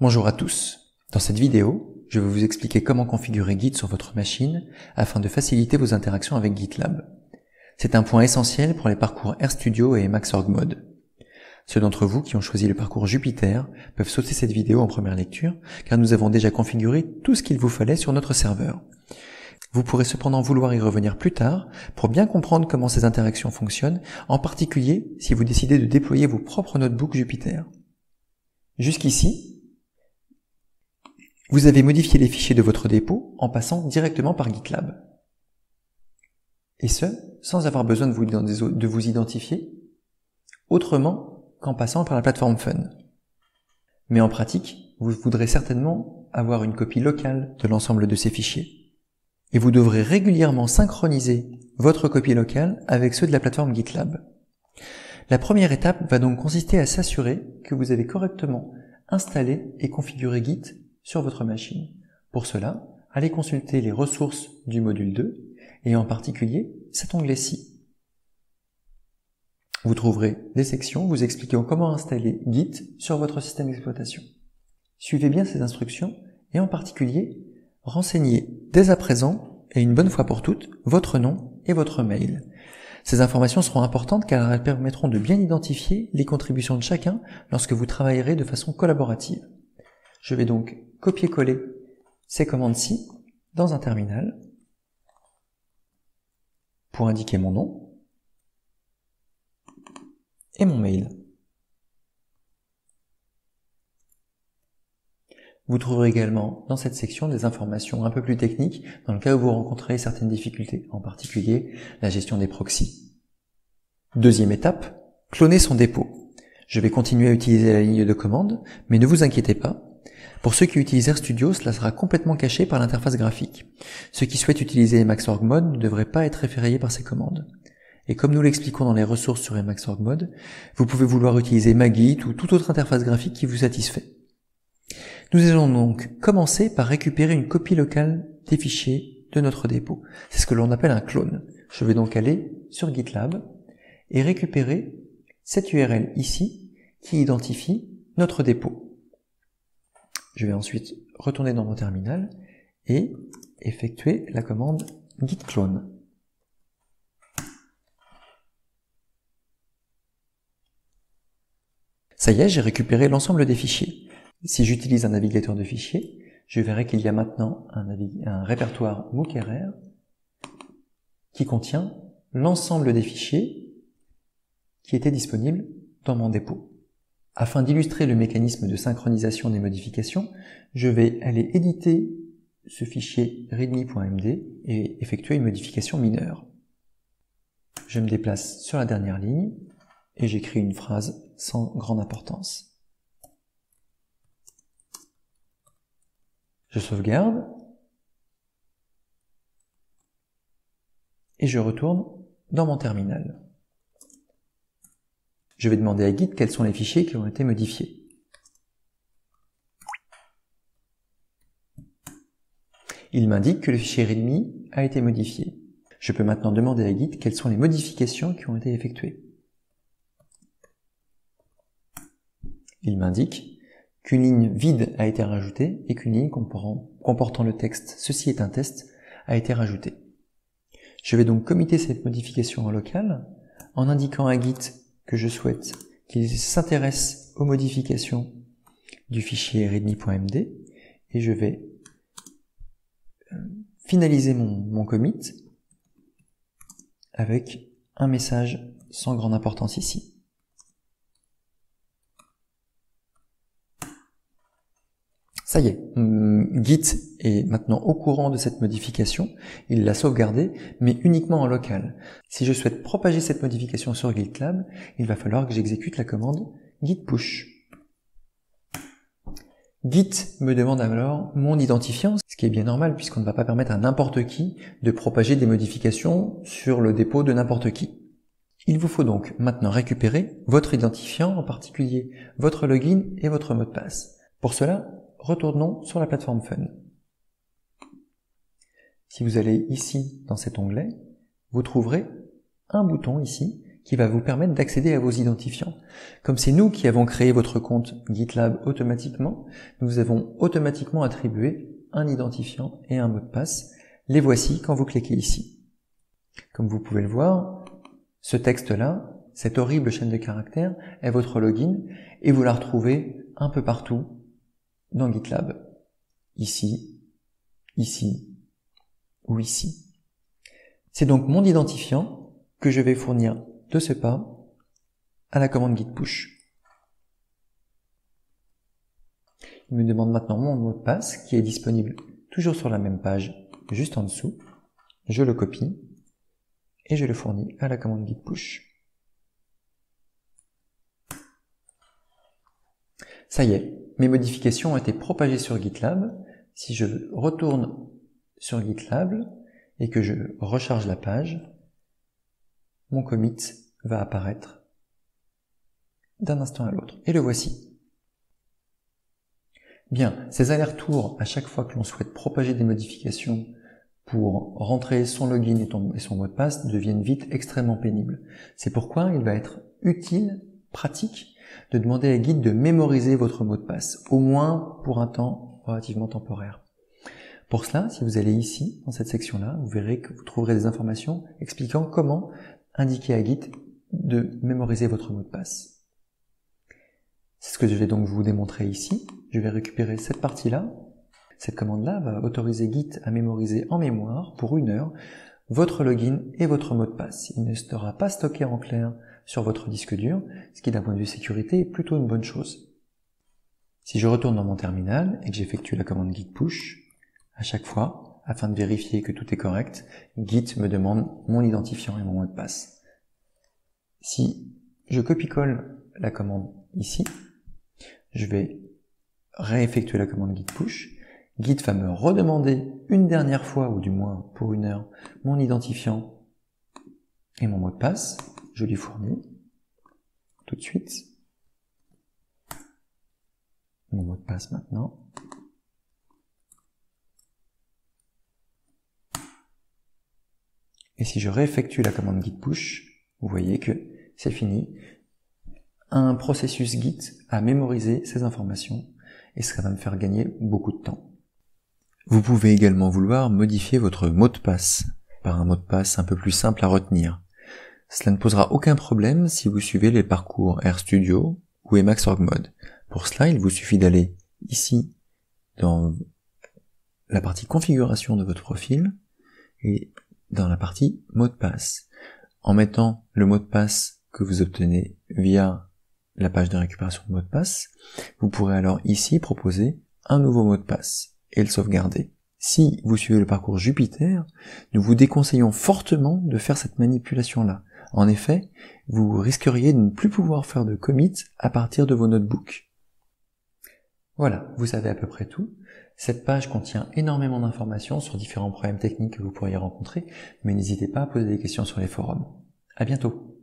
Bonjour à tous. Dans cette vidéo, je vais vous expliquer comment configurer Git sur votre machine afin de faciliter vos interactions avec GitLab. C'est un point essentiel pour les parcours RStudio et Maxorg Mode. Ceux d'entre vous qui ont choisi le parcours Jupiter peuvent sauter cette vidéo en première lecture car nous avons déjà configuré tout ce qu'il vous fallait sur notre serveur. Vous pourrez cependant vouloir y revenir plus tard pour bien comprendre comment ces interactions fonctionnent, en particulier si vous décidez de déployer vos propres notebooks Jupiter. Jusqu'ici, vous avez modifié les fichiers de votre dépôt en passant directement par GitLab. Et ce, sans avoir besoin de vous, de vous identifier, autrement qu'en passant par la plateforme Fun. Mais en pratique, vous voudrez certainement avoir une copie locale de l'ensemble de ces fichiers. Et vous devrez régulièrement synchroniser votre copie locale avec ceux de la plateforme GitLab. La première étape va donc consister à s'assurer que vous avez correctement installé et configuré Git sur votre machine. Pour cela, allez consulter les ressources du module 2 et en particulier cet onglet-ci. Vous trouverez des sections vous expliquant comment installer Git sur votre système d'exploitation. Suivez bien ces instructions et en particulier, renseignez dès à présent et une bonne fois pour toutes votre nom et votre mail. Ces informations seront importantes car elles permettront de bien identifier les contributions de chacun lorsque vous travaillerez de façon collaborative. Je vais donc copier-coller ces commandes-ci dans un terminal pour indiquer mon nom et mon mail. Vous trouverez également dans cette section des informations un peu plus techniques dans le cas où vous rencontrez certaines difficultés, en particulier la gestion des proxys. Deuxième étape, cloner son dépôt. Je vais continuer à utiliser la ligne de commande, mais ne vous inquiétez pas, pour ceux qui utilisent RStudio, cela sera complètement caché par l'interface graphique. Ceux qui souhaitent utiliser Emacs Mode ne devraient pas être référés par ces commandes. Et comme nous l'expliquons dans les ressources sur Emacs Mode, vous pouvez vouloir utiliser Magit ou toute autre interface graphique qui vous satisfait. Nous allons donc commencer par récupérer une copie locale des fichiers de notre dépôt. C'est ce que l'on appelle un clone. Je vais donc aller sur GitLab et récupérer cette URL ici qui identifie notre dépôt. Je vais ensuite retourner dans mon terminal et effectuer la commande git clone. Ça y est, j'ai récupéré l'ensemble des fichiers. Si j'utilise un navigateur de fichiers, je verrai qu'il y a maintenant un, répertoire MOOC-RR qui contient l'ensemble des fichiers qui étaient disponibles dans mon dépôt. Afin d'illustrer le mécanisme de synchronisation des modifications, je vais aller éditer ce fichier readme.md et effectuer une modification mineure. Je me déplace sur la dernière ligne et j'écris une phrase sans grande importance. Je sauvegarde et je retourne dans mon terminal je vais demander à Git quels sont les fichiers qui ont été modifiés. Il m'indique que le fichier readme a été modifié. Je peux maintenant demander à Git quelles sont les modifications qui ont été effectuées. Il m'indique qu'une ligne vide a été rajoutée et qu'une ligne comportant le texte « Ceci est un test » a été rajoutée. Je vais donc committer cette modification en local en indiquant à Git que je souhaite qu'il s'intéresse aux modifications du fichier readme.md et je vais euh, finaliser mon, mon commit avec un message sans grande importance ici. Ça y est, hum, Git est maintenant au courant de cette modification, il l'a sauvegardée, mais uniquement en local. Si je souhaite propager cette modification sur GitLab, il va falloir que j'exécute la commande git push. Git me demande alors mon identifiant, ce qui est bien normal puisqu'on ne va pas permettre à n'importe qui de propager des modifications sur le dépôt de n'importe qui. Il vous faut donc maintenant récupérer votre identifiant, en particulier votre login et votre mot de passe. Pour cela, retournons sur la plateforme Fun. Si vous allez ici dans cet onglet, vous trouverez un bouton ici qui va vous permettre d'accéder à vos identifiants. Comme c'est nous qui avons créé votre compte GitLab automatiquement, nous avons automatiquement attribué un identifiant et un mot de passe. Les voici quand vous cliquez ici. Comme vous pouvez le voir, ce texte-là, cette horrible chaîne de caractères, est votre login et vous la retrouvez un peu partout dans GitLab. Ici, ici ou ici. C'est donc mon identifiant que je vais fournir de ce pas à la commande git push. Il me demande maintenant mon mot de passe qui est disponible toujours sur la même page, juste en dessous. Je le copie et je le fournis à la commande git push. Ça y est, mes modifications ont été propagées sur GitLab. Si je retourne sur GitLab et que je recharge la page, mon commit va apparaître d'un instant à l'autre. Et le voici. Bien, ces allers-retours à chaque fois que l'on souhaite propager des modifications pour rentrer son login et, son mot de passe deviennent vite extrêmement pénibles. C'est pourquoi il va être utile, pratique, de demander à Git de mémoriser votre mot de passe, au moins pour un temps relativement temporaire. Pour cela, si vous allez ici, dans cette section-là, vous verrez que vous trouverez des informations expliquant comment indiquer à Git de mémoriser votre mot de passe. C'est ce que je vais donc vous démontrer ici. Je vais récupérer cette partie-là. Cette commande-là va autoriser Git à mémoriser en mémoire pour une heure votre login et votre mot de passe. Il ne sera pas stocké en clair sur votre disque dur, ce qui d'un point de vue sécurité est plutôt une bonne chose. Si je retourne dans mon terminal et que j'effectue la commande git push, à chaque fois, afin de vérifier que tout est correct, git me demande mon identifiant et mon mot de passe. Si je copie-colle la commande ici, je vais réeffectuer la commande git push. Git va me redemander une dernière fois, ou du moins pour une heure, mon identifiant et mon mot de passe. Je lui fournis tout de suite. Mon mot de passe maintenant. Et si je réeffectue la commande git push, vous voyez que c'est fini. Un processus git a mémorisé ces informations et ça va me faire gagner beaucoup de temps. Vous pouvez également vouloir modifier votre mot de passe par un mot de passe un peu plus simple à retenir. Cela ne posera aucun problème si vous suivez les parcours RStudio ou Emacs Org Mode. Pour cela, il vous suffit d'aller ici dans la partie configuration de votre profil et dans la partie mot de passe. En mettant le mot de passe que vous obtenez via la page de récupération de mot de passe, vous pourrez alors ici proposer un nouveau mot de passe et le sauvegarder. Si vous suivez le parcours Jupiter, nous vous déconseillons fortement de faire cette manipulation-là. En effet, vous risqueriez de ne plus pouvoir faire de commit à partir de vos notebooks. Voilà, vous savez à peu près tout. Cette page contient énormément d'informations sur différents problèmes techniques que vous pourriez rencontrer, mais n'hésitez pas à poser des questions sur les forums. À bientôt!